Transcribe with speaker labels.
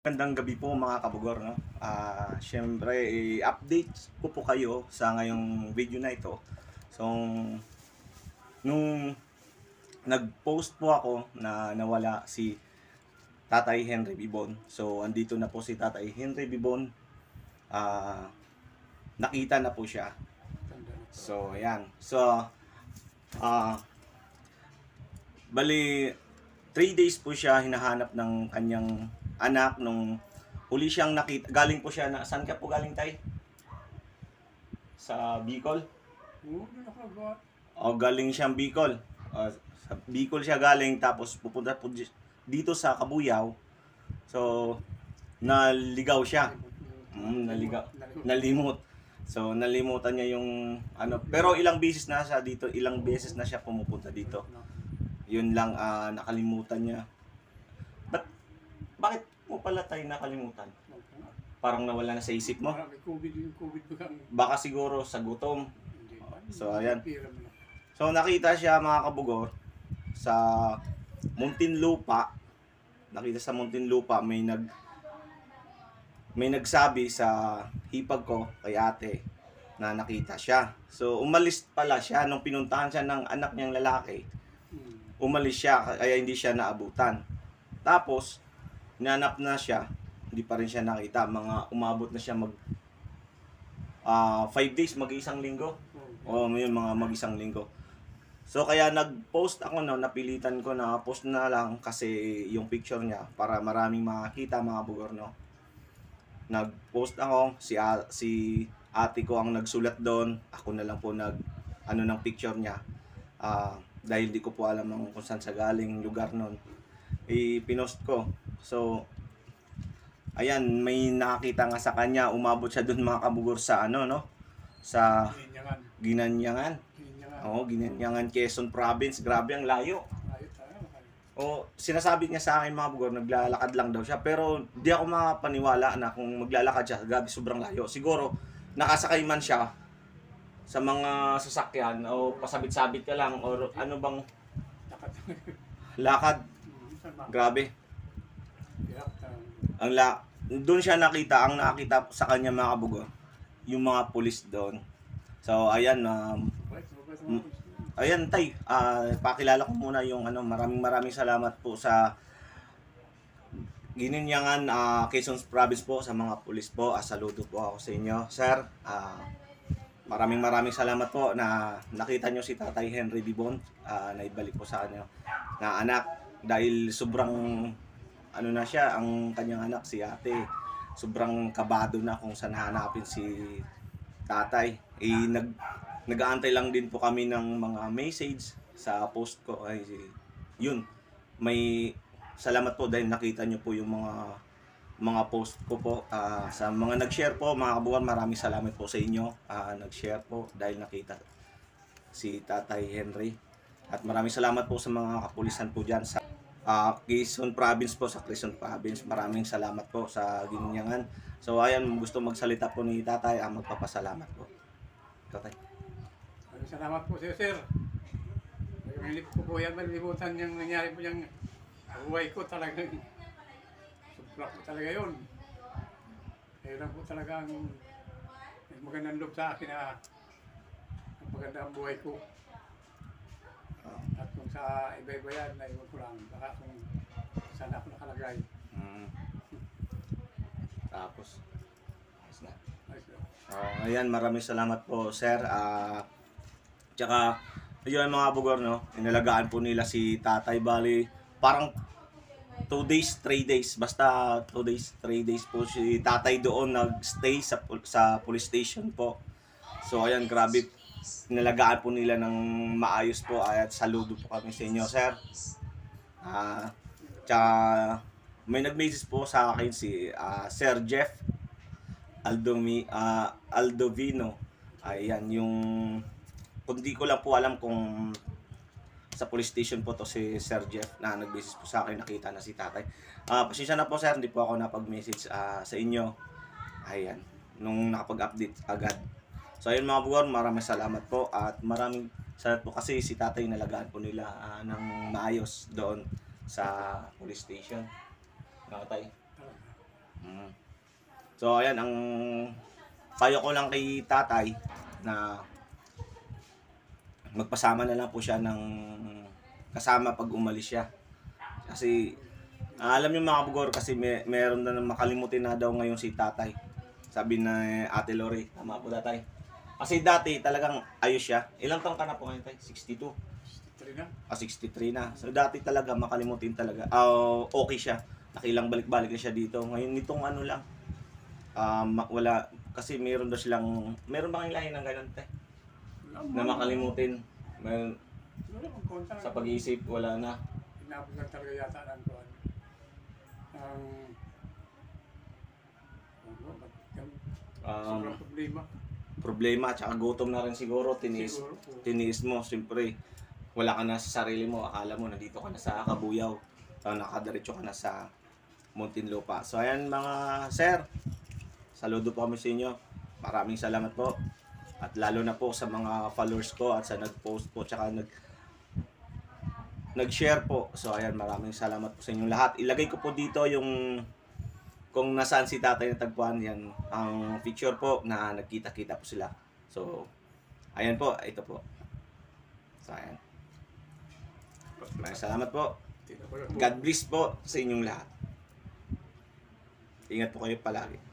Speaker 1: Magandang gabi po mga kabugor. No? Ah, Siyempre, i-update ko po kayo sa ngayong video na ito. So, nung nag-post po ako na nawala si Tatay Henry Bibon. So, andito na po si Tatay Henry Bibon. Ah, nakita na po siya. So, ayan. So, ah, bali, 3 days po siya hinahanap ng kanyang anak nung huli siyang nakita. Galing po siya na, saan ka po galing tay? Sa Bicol? O galing siyang Bicol. O, sa Bicol siya galing tapos pupunta po di- dito sa Kabuyaw. So, naligaw siya. Mm, naligaw. Nalimot. So, nalimutan niya yung ano. Pero ilang beses na siya dito, ilang beses na siya pumupunta dito. Yun lang ah, nakalimutan niya. Ba't, bakit mo pala tayo nakalimutan? Parang nawala na sa isip mo.
Speaker 2: Marami COVID yung COVID ba kang
Speaker 1: Baka siguro sa gutom.
Speaker 2: hindi pa.
Speaker 1: So, ayan. So nakita siya mga kabugor sa Muntinlupa. Nakita sa Muntinlupa may nag may nagsabi sa hipag ko kay ate na nakita siya. So umalis pala siya nung pinuntahan siya ng anak niyang lalaki.
Speaker 2: Hmm.
Speaker 1: Umalis siya kaya hindi siya naabutan. Tapos nanap na siya, hindi pa rin siya nakita. Mga umabot na siya mag ah five days, mag-isang linggo.
Speaker 2: Oo.
Speaker 1: Oo, yun mga mag-isang linggo. So kaya nag-post ako no, napilitan ko na post na lang kasi yung picture niya para maraming makakita mga bugor no. Nag-post ako, si a- si ate ko ang nagsulat doon, ako na lang po nag ano ng picture niya. Ah, dahil di ko po alam kung saan sa galing lugar noon. I-pinost ko. So ayan, may nakakita nga sa kanya, umabot siya doon mga kabugor sa ano no, sa. Ginanyangan.
Speaker 2: Hinyangan.
Speaker 1: Oo, Ginanyangan, Quezon Province. Grabe ang layo. O, sinasabi niya sa akin mga bugor, naglalakad lang daw siya. Pero di ako makapaniwala na kung maglalakad siya, grabe sobrang layo. Siguro, nakasakay man siya sa mga sasakyan o pasabit-sabit ka lang or ano bang lakad.
Speaker 2: Ba?
Speaker 1: Grabe. Ang la doon siya nakita, ang nakita sa kanya mga kabugor, yung mga pulis doon. So, ayan, um, Mm. Ayan, Tay. ah pakilala ko muna yung ano, maraming maraming salamat po sa Gininyangan, ah Quezon Province po, sa mga pulis po. Ah, saludo po ako sa inyo. Sir, ah maraming maraming salamat po na nakita nyo si Tatay Henry Bibon. ah naibalik po sa kanya na anak. Dahil sobrang ano na siya, ang kanyang anak, si ate. Sobrang kabado na kung saan hanapin si tatay. Eh, nag, nag-aantay lang din po kami ng mga message sa post ko. Ay, yun. May salamat po dahil nakita nyo po yung mga mga post ko po. Ah, sa mga nag-share po, mga kabuhan, maraming salamat po sa inyo. Ah, nag-share po dahil nakita si Tatay Henry. At maraming salamat po sa mga kapulisan po dyan sa ah Quezon Province po, sa Quezon Province. Maraming salamat po sa ginyangan. So ayan, gusto magsalita po ni Tatay, ah, magpapasalamat po. Tatay.
Speaker 2: Salamat po sir, sir. Hindi ko po yan malilimutan yung nangyari po yung buhay ko talagang sobra po talaga yun. Kailan po talagang may magandang loob sa akin na ang ang buhay ko. Sa iba-iba yan, naiwan ko lang. Baka kung saan ako nakalagay.
Speaker 1: Mm. Tapos, ayos na.
Speaker 2: Ayos na.
Speaker 1: Oh, ayan, maraming salamat po, sir. Ah, tsaka, ayun mga bugor, no? Inalagaan po nila si Tatay Bali. Parang 2 days, 3 days. Basta 2 days, 3 days po si Tatay doon nagstay sa sa police station po. So, ayan, grabe. Inalagaan po nila ng maayos po. At saludo po kami sa inyo, sir. Ah, tsaka, may nag-message po sa akin si ah, Sir Jeff Aldomi, ah, Aldovino. Ayan, yung... Kung di ko lang po alam kung sa police station po to si Sir Jeff na nag-message po sa akin, nakita na si tatay. Ah, pasensya na po sir, hindi po ako napag-message ah, sa inyo. Ayan, nung nakapag-update agad. So ayun mga buwan, maraming salamat po at maraming salamat po kasi si tatay nalagaan po nila ah, ng maayos doon sa police station. Nakatay. So, ayan, ang payo ko lang kay tatay na magpasama na lang po siya ng kasama pag umalis siya. Kasi, ah, alam niyo mga bugor, kasi may, meron na makalimutin na daw ngayon si tatay. Sabi na Ate Lori, tama po tatay. Kasi dati talagang ayos siya. Ilang taong ka na po ngayon tay? 62?
Speaker 2: Tuloy na.
Speaker 1: Ah, 63 na. So dati talaga makalimutin talaga. Ah, okay siya. Nakilang balik-balik na siya dito. Ngayon nitong ano lang. ah, ma- wala kasi meron daw silang meron bang ilahin ng ganun te? Na makalimutin.
Speaker 2: Konta.
Speaker 1: sa pag-iisip wala na.
Speaker 2: Inabot lang talaga yata ng kuhan. Ang... Ano?
Speaker 1: Um,
Speaker 2: Sobrang problema.
Speaker 1: Problema at saka gutom na rin siguro tinis
Speaker 2: Siguro po.
Speaker 1: tiniis mo siyempre. Wala ka na sa sarili mo akala mo nandito ka na sa Kabuyaw uh, nakadiretso ka na sa Muntinlupa. So ayan mga sir saludo po kami sa inyo. Maraming salamat po. At lalo na po sa mga followers ko at sa nag-post po tsaka nag nag-share po. So ayan maraming salamat po sa inyong lahat. Ilagay ko po dito yung kung nasaan si tatay na tagpuan yan ang picture po na nagkita-kita po sila. So ayan po ito po. So ayan. Maraming salamat
Speaker 2: po.
Speaker 1: God bless po sa inyong lahat. Ingat po kayo palagi